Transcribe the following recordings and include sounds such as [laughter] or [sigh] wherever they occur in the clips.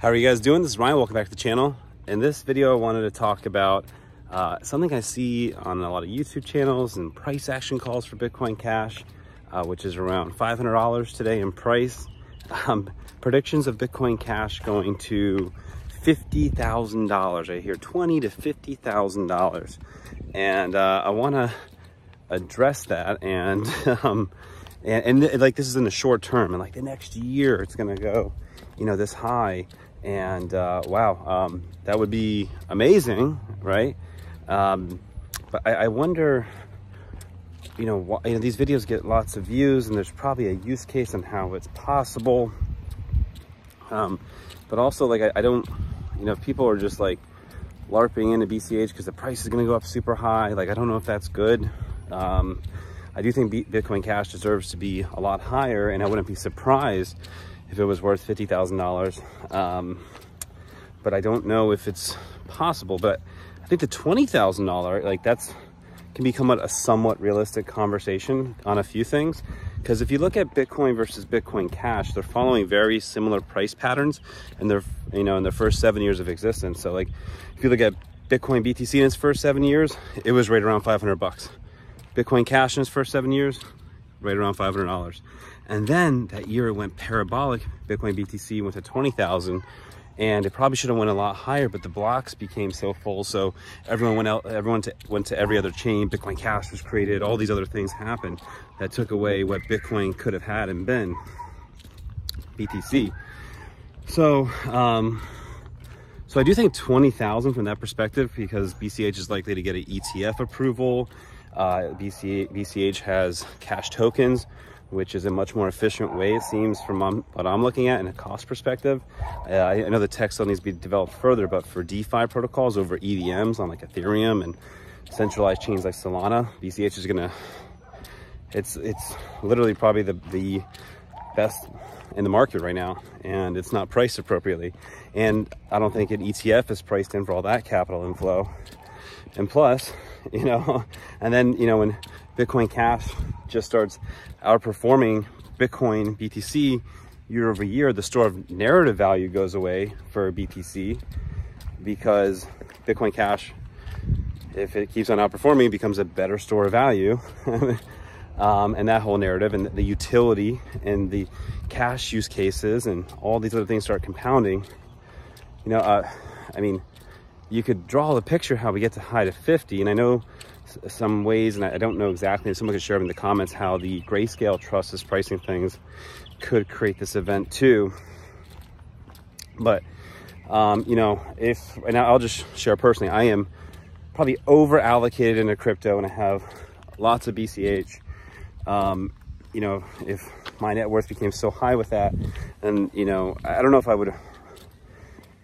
How are you guys doing? This is Ryan, welcome back to the channel. In this video, I wanted to talk about uh, something I see on a lot of YouTube channels and price action calls for Bitcoin Cash, uh, which is around $500 today in price. Um, predictions of Bitcoin Cash going to $50,000. I hear 20 to $50,000. And uh, I want to address that and, [laughs] um, and, and like this is in the short term and like the next year it's to go, you know, this high and uh, wow, um, that would be amazing, right? Um, but I, I, wonder, you know, wh you know, these videos get lots of views, and there's probably a use case on how it's possible. Um, but also, like, I, I, don't, you know, people are just like LARPing into BCH because the price is going to go up super high. Like, I don't know if that's good. Um, I do think Bitcoin Cash deserves to be a lot higher, and I wouldn't be surprised if it was worth $50,000. Um, but I don't know if it's possible, but I think the $20,000, like that's, can become a somewhat realistic conversation on a few things. Because if you look at Bitcoin versus Bitcoin Cash, they're following very similar price patterns in their, you know, in their first seven years of existence. So like, if you look at Bitcoin BTC in its first seven years, it was right around 500 bucks. Bitcoin Cash in its first seven years, right around $500. And then that year it went parabolic. Bitcoin BTC went to 20,000 and it probably should have went a lot higher, but the blocks became so full. So everyone went out, everyone to, went to every other chain. Bitcoin Cash was created. All these other things happened that took away what Bitcoin could have had and been BTC. So, um, so I do think 20,000 from that perspective because BCH is likely to get an ETF approval. Uh, BCH, has cash tokens, which is a much more efficient way, it seems, from what I'm looking at in a cost perspective. Uh, I know the tech still needs to be developed further, but for DeFi protocols over EVMs on like Ethereum and centralized chains like Solana, BCH is gonna, it's it's literally probably the, the best in the market right now, and it's not priced appropriately. And I don't think an ETF is priced in for all that capital inflow. And plus, [laughs] you know, and then, you know, when Bitcoin Cash just starts outperforming Bitcoin BTC year over year, the store of narrative value goes away for BTC because Bitcoin Cash, if it keeps on outperforming, becomes a better store of value. [laughs] um, and that whole narrative and the utility and the cash use cases and all these other things start compounding. You know, uh, I mean, you could draw the picture how we get to high to 50. And I know some ways, and I don't know exactly, if someone could share in the comments how the Grayscale Trust is pricing things could create this event too. But, um, you know, if, and I'll just share personally, I am probably over allocated into crypto and I have lots of BCH. Um, you know, if my net worth became so high with that, and, you know, I don't know if I would,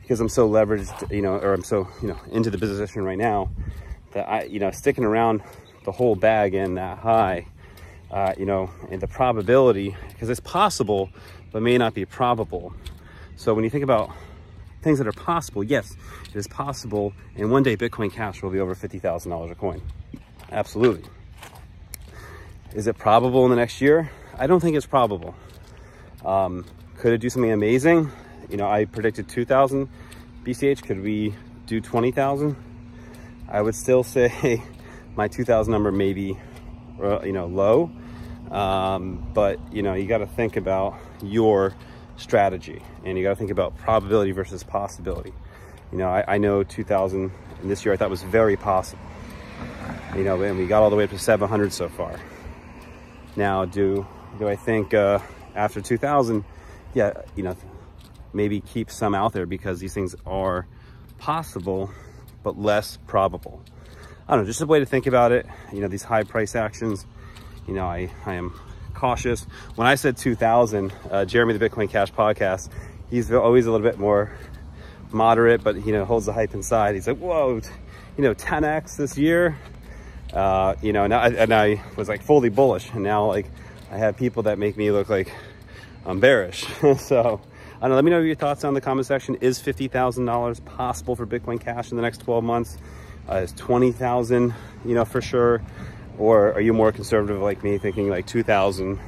because I'm so leveraged, you know, or I'm so, you know, into the position right now, that I, you know, sticking around the whole bag in that high, uh, you know, and the probability, because it's possible, but may not be probable. So when you think about things that are possible, yes, it is possible. And one day Bitcoin Cash will be over $50,000 a coin. Absolutely. Is it probable in the next year? I don't think it's probable. Um, could it do something amazing? You know, I predicted 2,000 BCH. Could we do 20,000? I would still [laughs] say my 2000 number may be, uh, you know, low. Um, but, you know, you got to think about your strategy and you got to think about probability versus possibility. You know, I, I know 2000 and this year I thought was very possible. You know, and we got all the way up to 700 so far. Now, do do I think uh, after 2000, yeah, you know, maybe keep some out there because these things are possible but less probable. I don't know, just a way to think about it. You know, these high price actions, you know, I, I am cautious. When I said 2000, uh, Jeremy, the Bitcoin Cash podcast, he's always a little bit more moderate, but, you know, holds the hype inside. He's like, whoa, you know, 10X this year. Uh, you know, and I, and I was like fully bullish. And now like I have people that make me look like I'm bearish. [laughs] so, Don't let me know your thoughts on the comment section. Is $50,000 possible for Bitcoin Cash in the next 12 months? Uh, is 20,000, you know, for sure? Or are you more conservative like me, thinking like 2,000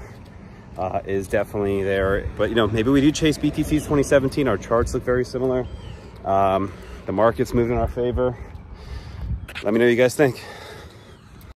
uh, is definitely there. But, you know, maybe we do chase BTC's 2017. Our charts look very similar. Um, the market's moving in our favor. Let me know what you guys think.